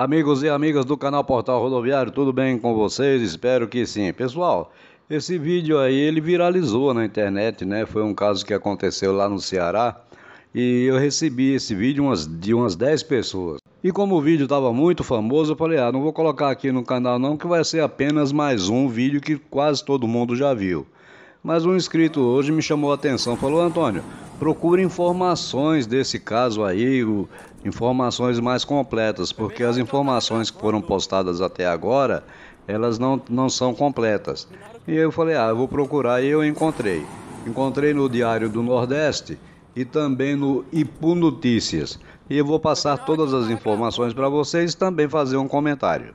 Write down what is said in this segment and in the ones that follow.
Amigos e amigas do canal Portal Rodoviário, tudo bem com vocês? Espero que sim. Pessoal, esse vídeo aí ele viralizou na internet, né? Foi um caso que aconteceu lá no Ceará e eu recebi esse vídeo umas, de umas 10 pessoas. E como o vídeo estava muito famoso, eu falei, ah, não vou colocar aqui no canal não, que vai ser apenas mais um vídeo que quase todo mundo já viu. Mas um inscrito hoje me chamou a atenção, falou, Antônio, procure informações desse caso aí, informações mais completas, porque as informações que foram postadas até agora, elas não, não são completas. E eu falei, ah, eu vou procurar e eu encontrei. Encontrei no Diário do Nordeste e também no Ipu Notícias. E eu vou passar todas as informações para vocês e também fazer um comentário.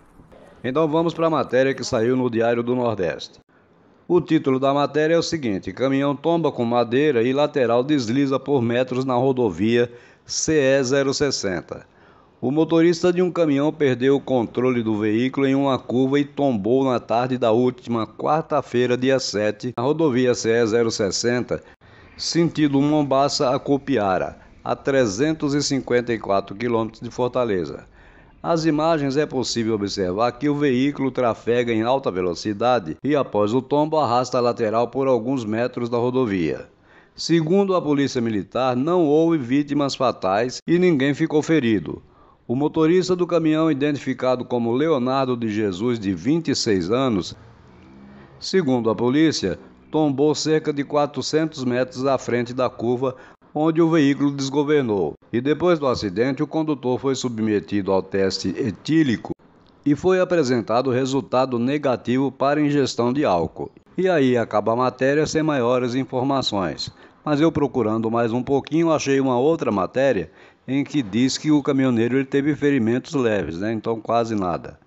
Então vamos para a matéria que saiu no Diário do Nordeste. O título da matéria é o seguinte: caminhão tomba com madeira e lateral desliza por metros na rodovia CE 060. O motorista de um caminhão perdeu o controle do veículo em uma curva e tombou na tarde da última quarta-feira, dia 7, na rodovia CE 060, sentido Mombaça a Copiara, a 354 quilômetros de Fortaleza. As imagens é possível observar que o veículo trafega em alta velocidade e, após o tombo, arrasta a lateral por alguns metros da rodovia. Segundo a Polícia Militar, não houve vítimas fatais e ninguém ficou ferido. O motorista do caminhão, identificado como Leonardo de Jesus, de 26 anos, segundo a polícia, tombou cerca de 400 metros à frente da curva onde o veículo desgovernou. E depois do acidente, o condutor foi submetido ao teste etílico e foi apresentado resultado negativo para ingestão de álcool. E aí acaba a matéria sem maiores informações. Mas eu procurando mais um pouquinho, achei uma outra matéria em que diz que o caminhoneiro ele teve ferimentos leves, né? então quase nada.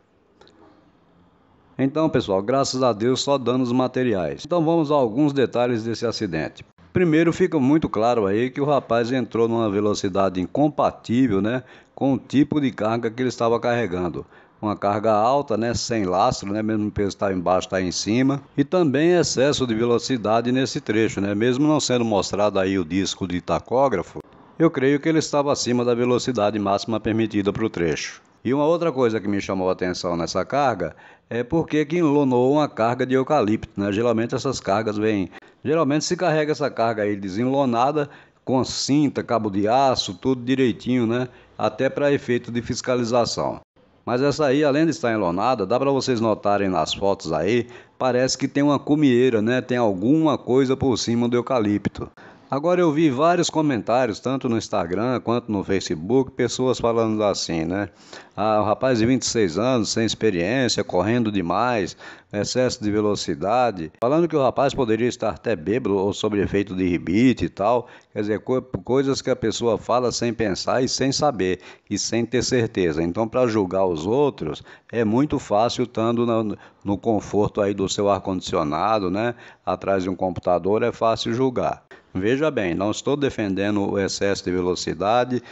Então, pessoal, graças a Deus só danos materiais. Então vamos a alguns detalhes desse acidente. Primeiro fica muito claro aí que o rapaz entrou numa velocidade incompatível, né, com o tipo de carga que ele estava carregando. Uma carga alta, né, sem lastro, né, mesmo o peso está embaixo, está em cima, e também excesso de velocidade nesse trecho, né, mesmo não sendo mostrado aí o disco de tacógrafo, eu creio que ele estava acima da velocidade máxima permitida para o trecho. E uma outra coisa que me chamou a atenção nessa carga é porque que enlonou uma carga de eucalipto, né? Geralmente essas cargas vêm Geralmente se carrega essa carga aí desenlonada com cinta, cabo de aço, tudo direitinho, né? Até para efeito de fiscalização. Mas essa aí, além de estar enlonada, dá para vocês notarem nas fotos aí, parece que tem uma cumieira, né? Tem alguma coisa por cima do eucalipto. Agora eu vi vários comentários, tanto no Instagram quanto no Facebook, pessoas falando assim, né? Ah, o rapaz de 26 anos, sem experiência, correndo demais, excesso de velocidade, falando que o rapaz poderia estar até bêbado ou sob efeito de ribite e tal. Quer dizer, co coisas que a pessoa fala sem pensar e sem saber e sem ter certeza. Então, para julgar os outros, é muito fácil estando no, no conforto aí do seu ar-condicionado, né? Atrás de um computador é fácil julgar. Veja bem, não estou defendendo o excesso de velocidade,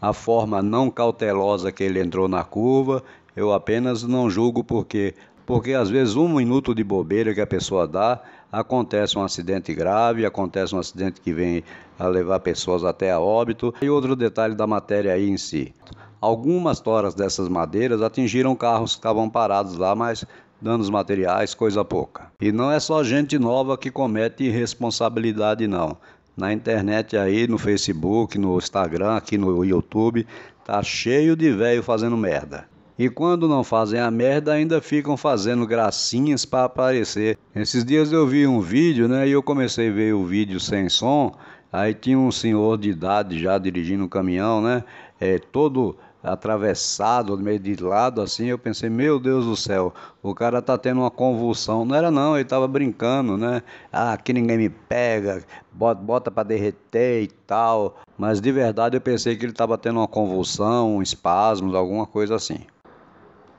a forma não cautelosa que ele entrou na curva, eu apenas não julgo porque porque às vezes um minuto de bobeira que a pessoa dá, acontece um acidente grave, acontece um acidente que vem a levar pessoas até a óbito. E outro detalhe da matéria aí em si. Algumas toras dessas madeiras atingiram carros que estavam parados lá, mas danos materiais, coisa pouca. E não é só gente nova que comete irresponsabilidade, não. Na internet aí, no Facebook, no Instagram, aqui no YouTube, tá cheio de velho fazendo merda. E quando não fazem a merda, ainda ficam fazendo gracinhas para aparecer. Esses dias eu vi um vídeo, né? E eu comecei a ver o vídeo sem som. Aí tinha um senhor de idade já dirigindo um caminhão, né? É, todo atravessado, meio de lado assim, eu pensei, meu Deus do céu, o cara tá tendo uma convulsão. Não era não, ele tava brincando, né? Ah, aqui ninguém me pega, bota, bota para derreter e tal. Mas de verdade eu pensei que ele tava tendo uma convulsão, um espasmos, alguma coisa assim.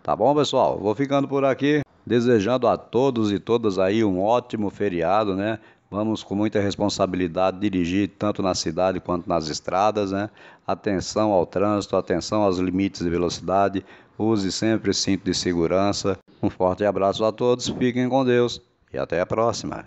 Tá bom, pessoal? Vou ficando por aqui, desejando a todos e todas aí um ótimo feriado, né? Vamos com muita responsabilidade dirigir tanto na cidade quanto nas estradas, né? Atenção ao trânsito, atenção aos limites de velocidade, use sempre cinto de segurança. Um forte abraço a todos, fiquem com Deus e até a próxima.